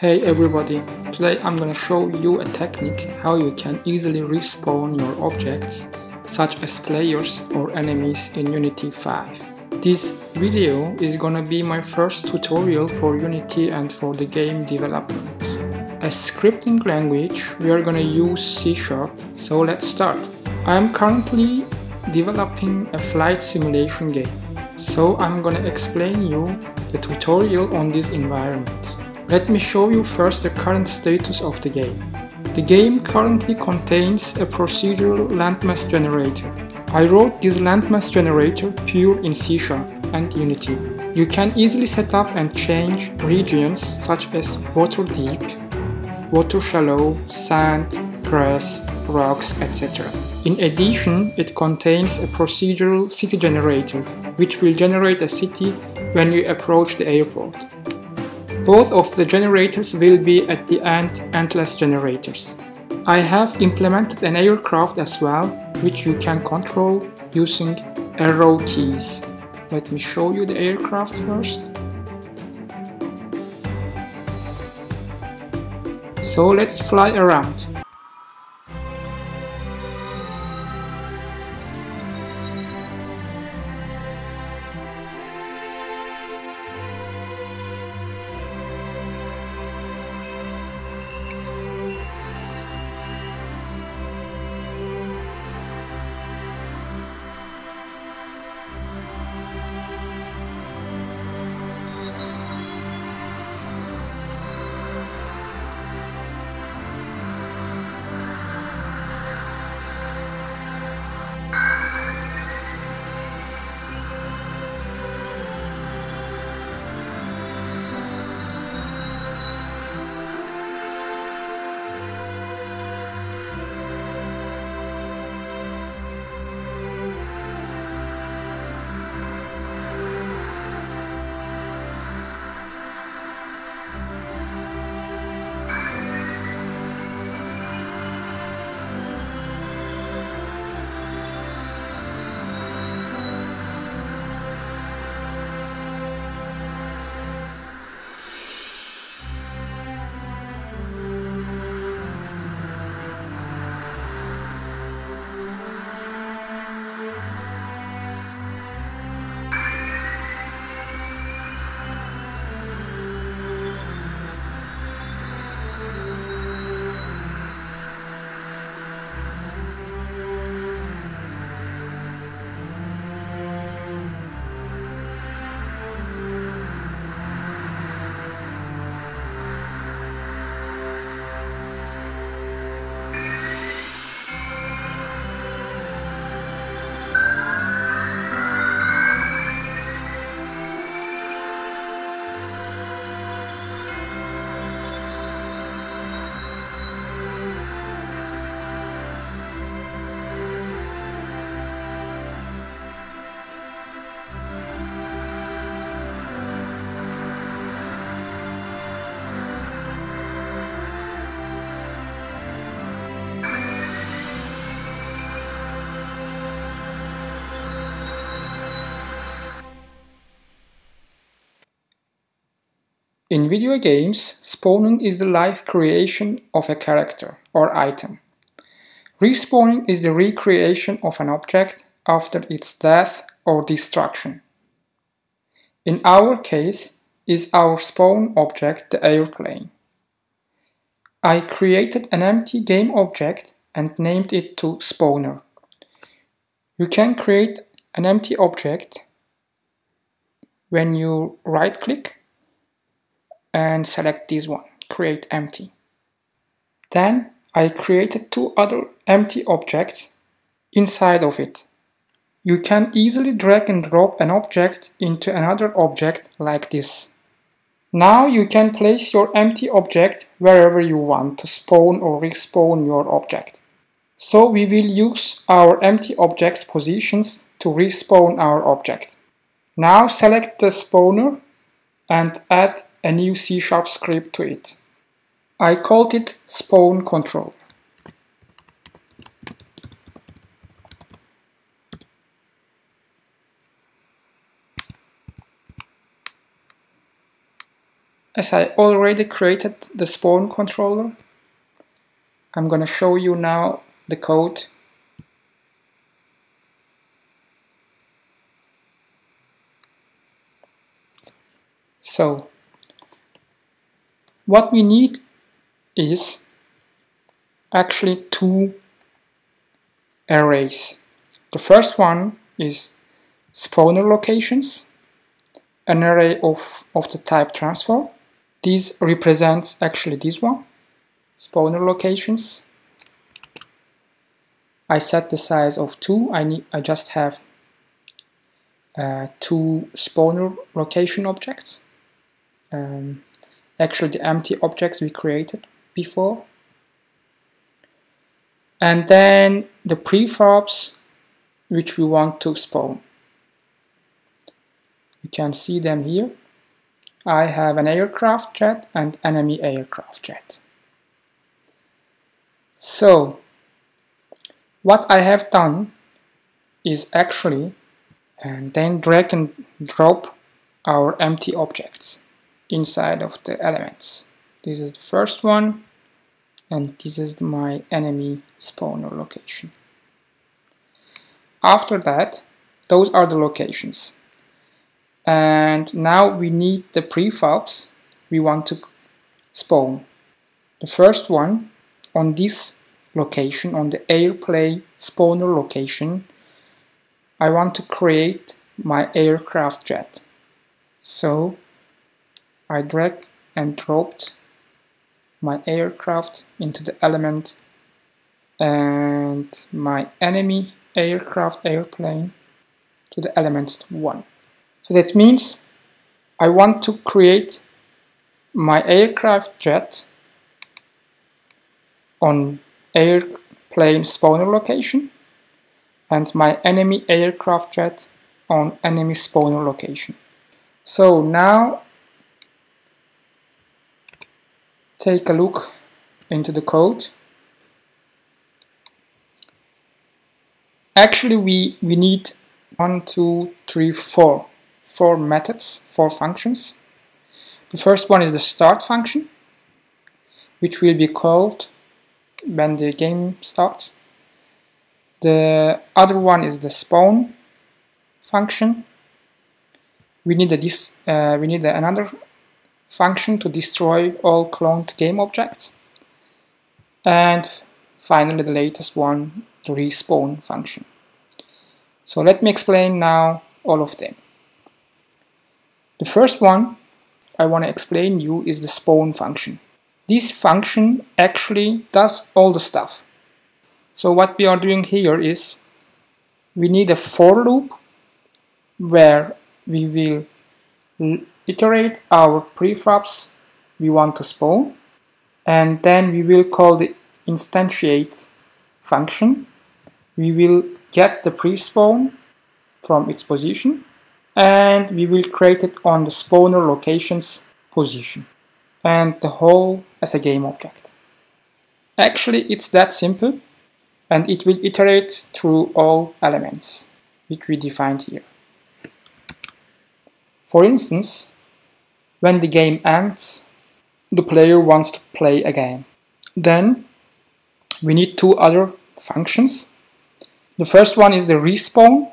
Hey everybody, today I'm gonna show you a technique how you can easily respawn your objects such as players or enemies in Unity 5. This video is gonna be my first tutorial for Unity and for the game development. As scripting language we are gonna use C Sharp, so let's start. I am currently developing a flight simulation game, so I'm gonna explain you the tutorial on this environment. Let me show you first the current status of the game. The game currently contains a procedural landmass generator. I wrote this landmass generator pure in C Sharp and Unity. You can easily set up and change regions such as water deep, water shallow, sand, grass, rocks, etc. In addition, it contains a procedural city generator, which will generate a city when you approach the airport. Both of the generators will be at the end endless generators. I have implemented an aircraft as well, which you can control using arrow keys. Let me show you the aircraft first. So let's fly around. In video games, spawning is the life creation of a character or item. Respawning is the recreation of an object after its death or destruction. In our case, is our spawn object the airplane. I created an empty game object and named it to spawner. You can create an empty object when you right click and select this one, create empty. Then I created two other empty objects inside of it. You can easily drag and drop an object into another object like this. Now you can place your empty object wherever you want to spawn or respawn your object. So we will use our empty object's positions to respawn our object. Now select the spawner and add a new C-sharp script to it. I called it spawn control. as I already created the spawn controller, I'm gonna show you now the code So, what we need is actually two arrays. The first one is spawner locations, an array of, of the type transform. This represents actually this one, spawner locations. I set the size of 2, I, need, I just have uh, two spawner location objects um, actually the empty objects we created before. And then the prefabs which we want to spawn. You can see them here. I have an aircraft jet and enemy aircraft jet. So, what I have done is actually and then drag and drop our empty objects inside of the elements. This is the first one and this is my enemy spawner location. After that, those are the locations. And now we need the prefabs we want to spawn. The first one on this location, on the airplane spawner location, I want to create my aircraft jet. So I dragged and dropped my aircraft into the element and my enemy aircraft airplane to the element 1. So that means I want to create my aircraft jet on airplane spawner location and my enemy aircraft jet on enemy spawner location. So now take a look into the code. Actually, we, we need one, two, three, four, four methods, four functions. The first one is the start function, which will be called when the game starts. The other one is the spawn function. We need a this uh, we need another function to destroy all cloned game objects. And finally the latest one, the respawn function. So let me explain now all of them. The first one I want to explain you is the spawn function. This function actually does all the stuff. So what we are doing here is we need a for loop where we will iterate our prefabs we want to spawn and then we will call the instantiate function. We will get the pre-spawn from its position and we will create it on the spawner location's position and the whole as a game object. Actually it's that simple and it will iterate through all elements which we defined here. For instance, when the game ends, the player wants to play again. Then we need two other functions. The first one is the respawn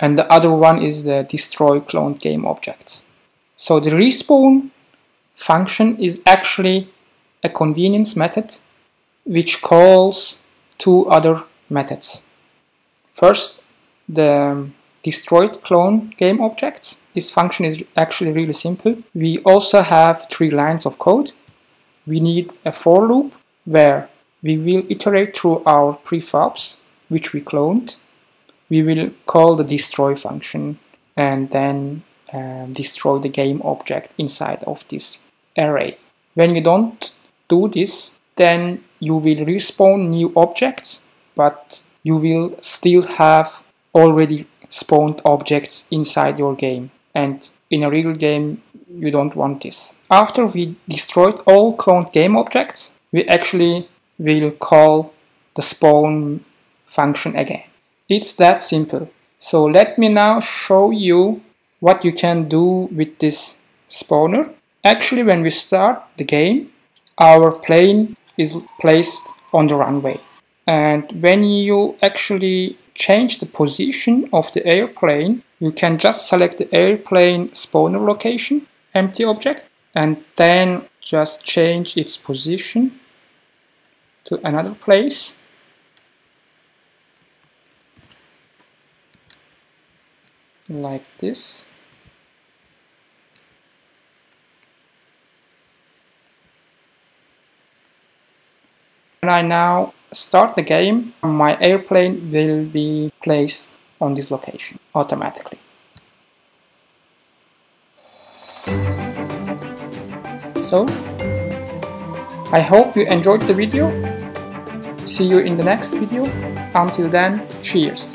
and the other one is the destroy cloned game objects. So the respawn function is actually a convenience method which calls two other methods. First, the destroyed clone game objects. This function is actually really simple. We also have three lines of code. We need a for loop where we will iterate through our prefabs, which we cloned. We will call the destroy function and then um, destroy the game object inside of this array. When you don't do this, then you will respawn new objects, but you will still have already spawned objects inside your game and in a real game you don't want this. After we destroyed all cloned game objects we actually will call the spawn function again. It's that simple. So let me now show you what you can do with this spawner Actually, when we start the game, our plane is placed on the runway. And when you actually change the position of the airplane, you can just select the airplane spawner location, empty object, and then just change its position to another place. Like this. And I now start the game, my airplane will be placed on this location automatically. So, I hope you enjoyed the video. See you in the next video. Until then, cheers!